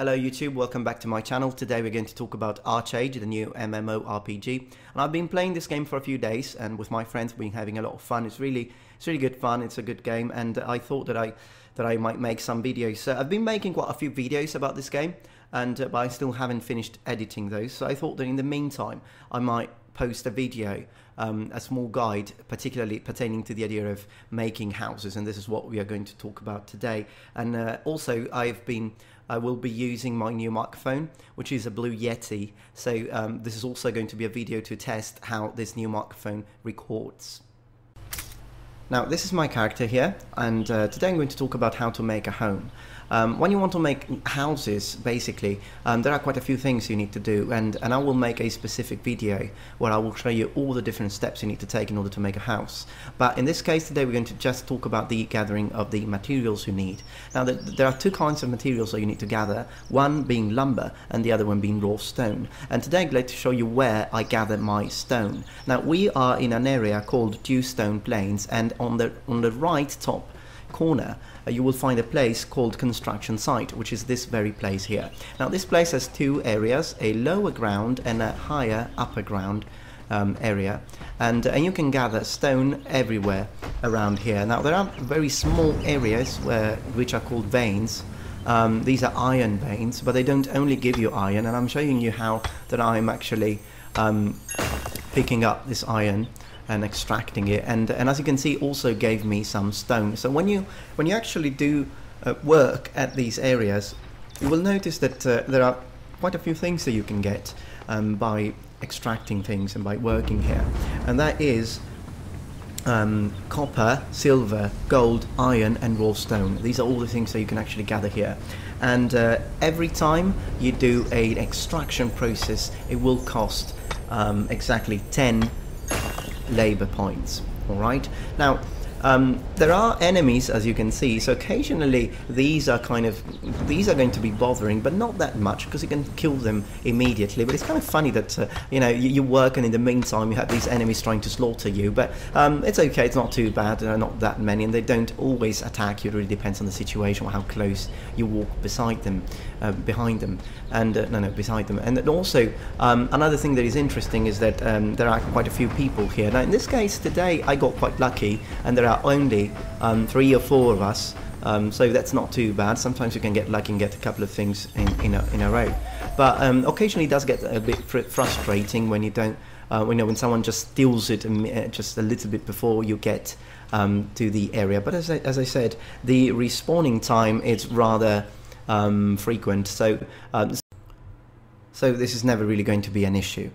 Hello YouTube, welcome back to my channel. Today we're going to talk about ArcheAge, the new MMO RPG. And I've been playing this game for a few days and with my friends been having a lot of fun. It's really it's really good fun, it's a good game and I thought that I that I might make some videos. So I've been making quite a few videos about this game and uh, but I still haven't finished editing those. So I thought that in the meantime I might post a video, um, a small guide, particularly pertaining to the idea of making houses, and this is what we are going to talk about today. And uh, also, I've been I will be using my new microphone, which is a Blue Yeti. So um, this is also going to be a video to test how this new microphone records. Now this is my character here and uh, today I'm going to talk about how to make a home. Um, when you want to make houses, basically, um, there are quite a few things you need to do, and, and I will make a specific video where I will show you all the different steps you need to take in order to make a house. But in this case today, we're going to just talk about the gathering of the materials you need. Now, the, there are two kinds of materials that you need to gather, one being lumber and the other one being raw stone. And today I'd like to show you where I gather my stone. Now, we are in an area called Dewstone Plains, and on the, on the right top corner, uh, you will find a place called construction site, which is this very place here. Now this place has two areas, a lower ground and a higher upper ground um, area and, uh, and you can gather stone everywhere around here. Now there are very small areas where, which are called veins um, these are iron veins but they don't only give you iron and I'm showing you how that I'm actually um, picking up this iron and extracting it and and as you can see also gave me some stone so when you when you actually do uh, work at these areas you will notice that uh, there are quite a few things that you can get um, by extracting things and by working here and that is um, copper, silver, gold, iron and raw stone. These are all the things that you can actually gather here. And uh, every time you do an extraction process, it will cost um, exactly 10 labor points. All right. Now, um, there are enemies, as you can see, so occasionally these are kind of, these are going to be bothering, but not that much, because you can kill them immediately. But it's kind of funny that, uh, you know, you, you, work and in the meantime you have these enemies trying to slaughter you, but um, it's okay, it's not too bad, there are not that many, and they don't always attack you, it really depends on the situation or how close you walk beside them, uh, behind them, and, uh, no, no, beside them. And also, um, another thing that is interesting is that um, there are quite a few people here. Now, in this case, today, I got quite lucky, and there are are only um, three or four of us, um, so that's not too bad. Sometimes you can get lucky and get a couple of things in, in, a, in a row. But um, occasionally it does get a bit fr frustrating when you don't, uh, you know, when someone just steals it uh, just a little bit before you get um, to the area. But as I, as I said, the respawning time is rather um, frequent, so um, so this is never really going to be an issue.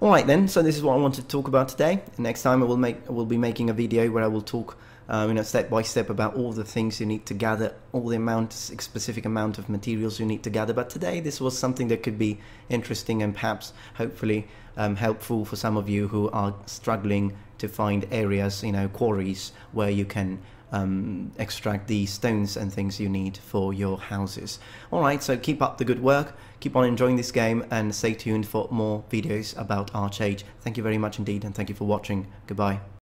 Alright then, so this is what I wanted to talk about today. Next time I will make I will be making a video where I will talk um, you know, step by step about all the things you need to gather, all the amount, specific amount of materials you need to gather. But today this was something that could be interesting and perhaps hopefully um, helpful for some of you who are struggling to find areas, you know, quarries where you can um, extract the stones and things you need for your houses. Alright, so keep up the good work, keep on enjoying this game and stay tuned for more videos about ArcheAge. Thank you very much indeed and thank you for watching. Goodbye.